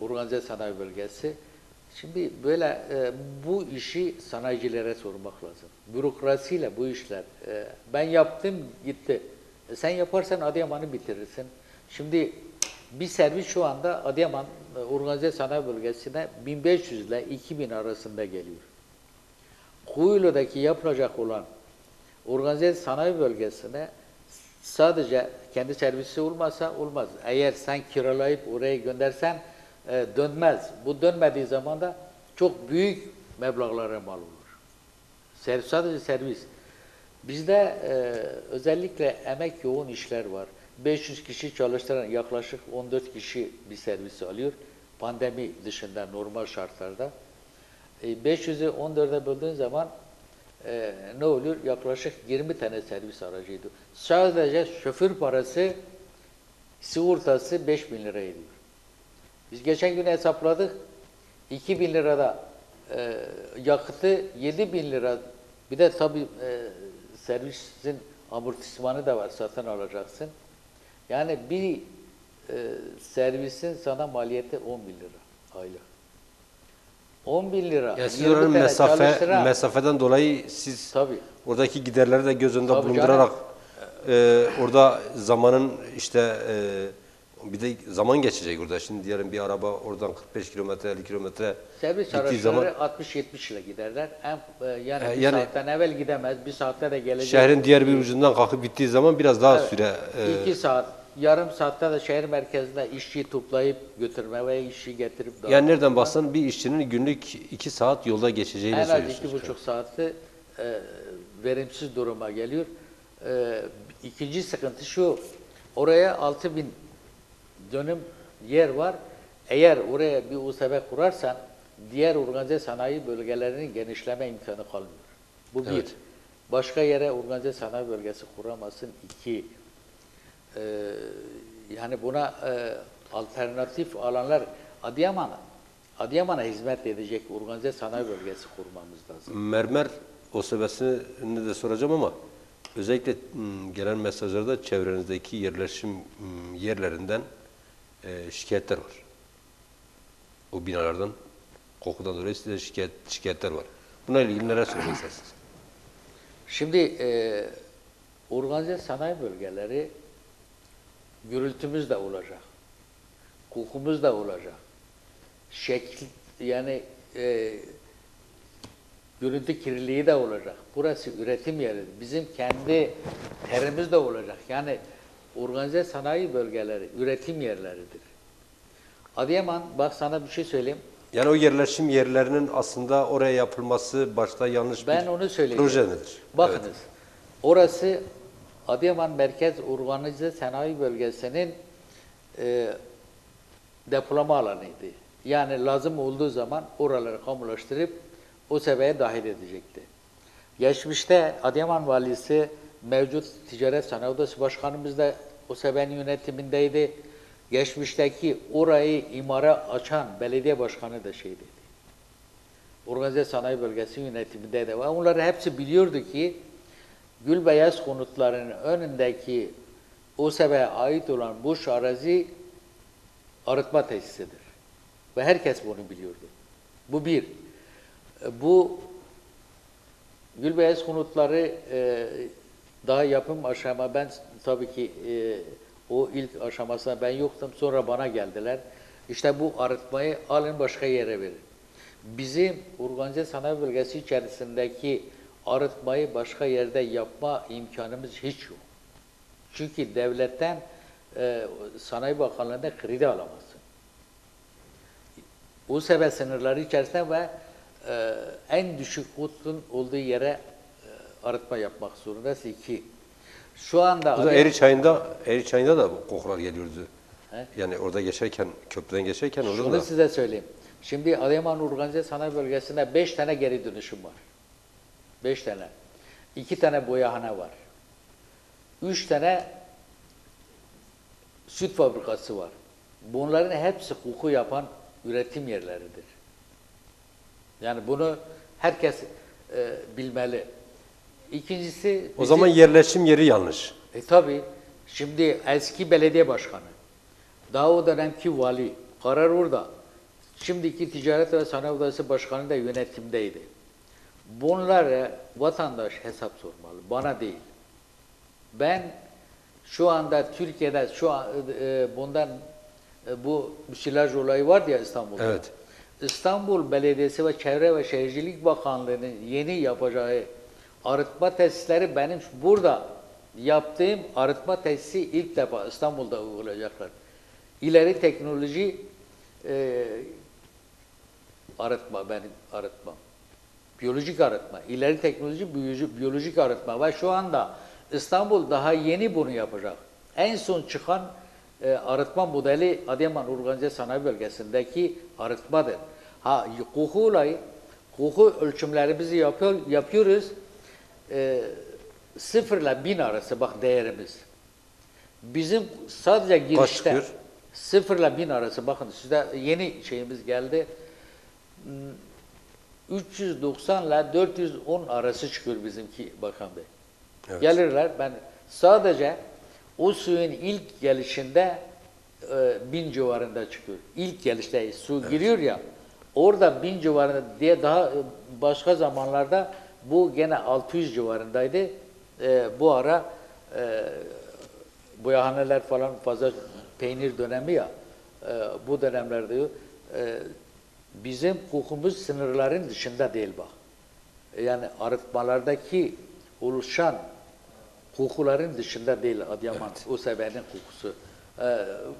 organize sanayi bölgesi. Şimdi böyle e, bu işi sanayicilere sormak lazım. Bürokrasiyle bu işler. e, ben yaptım gitti. E, sen yaparsan Adıyaman'ı bitirirsin. Şimdi bir servis şu anda Adıyaman e, organize sanayi bölgesine 1500 ile 2000 arasında geliyor. Kuyulu'daki yapılacak olan organize sanayi bölgesine sadece kendi servisi olmasa olmaz. Eğer sen kiralayıp oraya göndersen e, dönmez. Bu dönmediği zaman da çok büyük meblağlara mal olur. Servis, sadece servis. Bizde e, özellikle emek yoğun işler var. 500 kişi çalıştıran yaklaşık 14 kişi bir servisi alıyor. Pandemi dışında normal şartlarda. E, 500'ü 14'e böldüğün zaman e, ne oluyor? Yaklaşık 20 tane servis aracıydı. Sadece şoför parası, sigortası 5 bin lira ediyor. Biz geçen gün hesapladık. 2 bin lirada e, yakıtı 7 bin lira. Bir de tabii e, servisin amortismanı da var. Satın alacaksın. Yani bir e, servisin sana maliyeti 10 bin lira aylık. 10 bin lira. Yani siz 20 oranın mesafe, çalıştıran- mesafeden dolayı siz Tabii. oradaki giderleri de göz önünde Tabii bulundurarak e, orada zamanın işte e, bir de zaman geçecek orada. Şimdi diyelim bir araba oradan 45 kilometre 50 kilometre Servis gittiği araçları zaman 60-70 ile giderler. En, e, yani E, bir yani- saatten evvel gidemez, bir saatte de gelecek. şehrin diğer bir ucundan kalkıp gittiği zaman biraz daha süre e, saat, yarım saatte de şehir merkezinde işçi toplayıp götürme ve işçi getirip yani dağıtma. nereden baksan bir işçinin günlük 2 saat yolda geçeceğini en az söylüyorsunuz. iki buçuk saati e, verimsiz duruma geliyor. E, ikinci sıkıntı şu, oraya 6000 bin dönüm yer var. Eğer oraya bir USB kurarsan diğer organize sanayi bölgelerinin genişleme imkanı kalmıyor. Bu bir. Evet. Başka yere organize sanayi bölgesi kuramazsın. İki. E, yani buna e, alternatif alanlar Adıyaman'a Adıyaman'a hizmet edecek organize sanayi bölgesi kurmamız lazım. Mermer OSB'sini de soracağım ama özellikle m, gelen mesajlarda çevrenizdeki yerleşim m, yerlerinden e, şikayetler var. O binalardan kokudan dolayı size şikayet, şikayetler var. Buna ilgili neler söylemek istersiniz? Şimdi e, organize sanayi bölgeleri Gürültümüz de olacak. Kokumuz da olacak. Şekil yani e, görüntü kirliliği de olacak. Burası üretim yeridir. Bizim kendi terimiz de olacak. Yani organize sanayi bölgeleri üretim yerleridir. Adıyaman bak sana bir şey söyleyeyim. Yani o yerleşim yerlerinin aslında oraya yapılması başta yanlış Ben bir onu söyleyeceğim. proje nedir? Bakınız. Evet. Orası Adıyaman Merkez Organize Sanayi Bölgesi'nin e, depolama alanıydı. Yani lazım olduğu zaman oraları kamulaştırıp o seviyeye dahil edecekti. Geçmişte Adıyaman Valisi mevcut Ticaret Sanayi Odası Başkanımız da o seviyenin yönetimindeydi. Geçmişteki orayı imara açan belediye başkanı da şeydi. Organize Sanayi Bölgesi yönetiminde de var. Onları hepsi biliyordu ki Gülbeyaz konutlarının önündeki o sebeye ait olan boş arazi arıtma tesisidir. Ve herkes bunu biliyordu. Bu bir. E, Bu Gülbeyaz konutları e, daha yapım aşama ben tabii ki e, o ilk aşamasında ben yoktum. Sonra bana geldiler. İşte bu arıtmayı alın başka yere verin. Bizim organize sanayi bölgesi içerisindeki arıtmayı başka yerde yapma imkanımız hiç yok. Çünkü devletten e, Sanayi Bakanlığı'nda kredi alamazsın. O sebep sınırları içerisinde ve e, en düşük kutun olduğu yere e, arıtma yapmak zorundasın ki şu anda Bu da Eriçay'ında, Eriçay'ında da bu kokular geliyordu. He? Yani orada geçerken, köprüden geçerken orada Şunu da. size söyleyeyim. Şimdi Adıyaman Organize Sanayi Bölgesi'nde beş tane geri dönüşüm var. Beş tane. İki tane boyahane var. Üç tane süt fabrikası var. Bunların hepsi koku yapan üretim yerleridir. Yani bunu herkes e, bilmeli. İkincisi... O zaman yerleşim yeri yanlış. E tabi şimdi eski belediye başkanı, daha o dönemki vali, karar orada. Şimdiki Ticaret ve Sanayi Odası Başkanı da yönetimdeydi. Bunlara vatandaş hesap sormalı, bana değil. Ben şu anda Türkiye'de şu an e, bundan e, bu müsilaj olayı vardı ya İstanbul'da. Evet. İstanbul Belediyesi ve Çevre ve Şehircilik Bakanlığı'nın yeni yapacağı arıtma tesisleri benim burada yaptığım arıtma tesisi ilk defa İstanbul'da uygulayacaklar. İleri teknoloji e, arıtma benim arıtmam. Biyolojik arıtma. İleri teknoloji biyolojik, biyolojik arıtma ve şu anda İstanbul daha yeni bunu yapacak. En son çıkan e, arıtma modeli Adıyaman Organize Sanayi Bölgesi'ndeki arıtmadır. Ha koku olayı, koku ölçümlerimizi yapıyor, yapıyoruz. E, sıfırla bin arası bak değerimiz. Bizim sadece girişte sıfırla bin arası bakın sizde yeni şeyimiz geldi. Hmm, 390 ile 410 arası çıkıyor bizimki bakan bey. Evet. Gelirler ben sadece o suyun ilk gelişinde e, bin civarında çıkıyor. İlk gelişte su giriyor ya orada bin civarında diye daha e, başka zamanlarda bu gene 600 civarındaydı. E, bu ara e, boyahaneler falan fazla peynir dönemi ya e, bu dönemlerde e, bizim kokumuz sınırların dışında değil bak. Yani arıtmalardaki oluşan kokuların dışında değil Adıyaman o sebenin kokusu. Ee,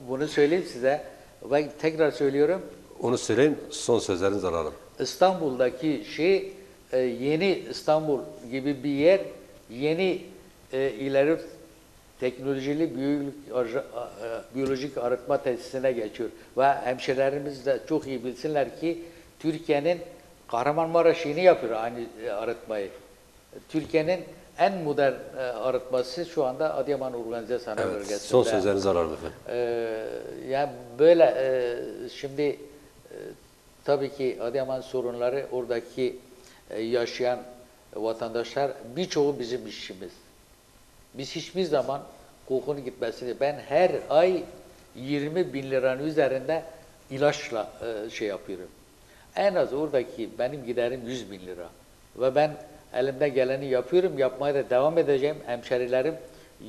bunu söyleyeyim size ve tekrar söylüyorum Onu söyleyin, son sözlerinizi alalım. İstanbul'daki şey e, yeni İstanbul gibi bir yer yeni e, ileri teknolojili biyolojik, e, biyolojik arıtma tesisine geçiyor. Ve hemşehrilerimiz de çok iyi bilsinler ki Türkiye'nin Kahramanmaraş yeni yapıyor aynı e, arıtmayı. Türkiye'nin en modern e, arıtması şu anda Adıyaman Organize Sanayi Evet, Bölgesi'nde. son sözlerinizi alalım efendim. Ee, yani böyle e, şimdi e, tabii ki Adıyaman sorunları oradaki e, yaşayan vatandaşlar birçoğu bizim işimiz. Biz hiçbir zaman kokunun gitmesini ben her ay 20 bin liranın üzerinde ilaçla e, şey yapıyorum. En az oradaki benim giderim 100 bin lira. Ve ben elimde geleni yapıyorum, yapmaya da devam edeceğim hemşerilerim.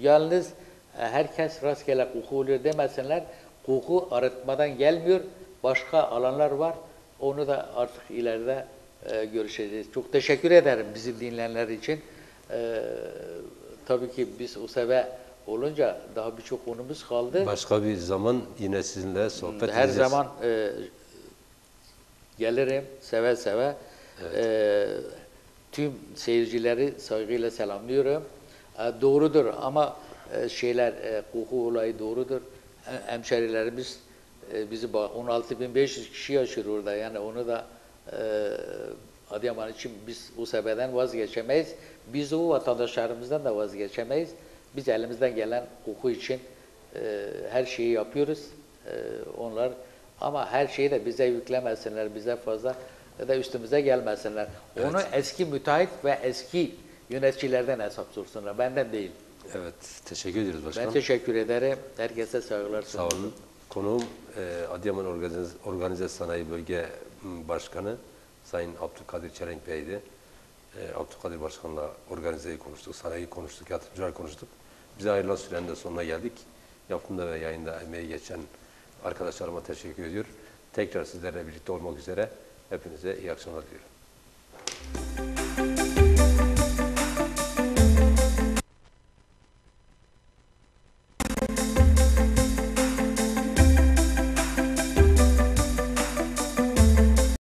Yalnız e, herkes rastgele koku oluyor demesinler. Koku arıtmadan gelmiyor. Başka alanlar var. Onu da artık ileride e, görüşeceğiz. Çok teşekkür ederim bizi dinleyenler için. E, tabii ki biz USEB'e olunca daha birçok konumuz kaldı. Başka bir zaman yine sizinle sohbet Her edeceğiz. zaman e, gelirim seve seve. E, tüm seyircileri saygıyla selamlıyorum. E, doğrudur ama e, şeyler e, koku olayı doğrudur. E, hemşerilerimiz e, bizi ba- 16.500 kişi yaşıyor orada. Yani onu da e, Adıyaman için biz o sebeden vazgeçemeyiz. Biz o vatandaşlarımızdan da vazgeçemeyiz. Biz elimizden gelen koku için e, her şeyi yapıyoruz. E, onlar ama her şeyi de bize yüklemesinler, bize fazla ya da üstümüze gelmesinler. Onu eski müteahhit ve eski yöneticilerden hesap sorsunlar. Benden değil. Evet, teşekkür ediyoruz başkanım. Ben teşekkür ederim. Herkese saygılar Sağ sunuyorum. olun. Konuğum e, Adıyaman Organize, Organize Sanayi Bölge m, Başkanı Sayın Abdülkadir Çelenk Bey'di. E, Abdülkadir Başkan'la organizeyi konuştuk, sanayi konuştuk, yatırımcılar konuştuk. Bize ayrılan sürenin de sonuna geldik. Yapımda ve yayında emeği geçen arkadaşlarıma teşekkür ediyor. Tekrar sizlerle birlikte olmak üzere hepinize iyi akşamlar diliyorum.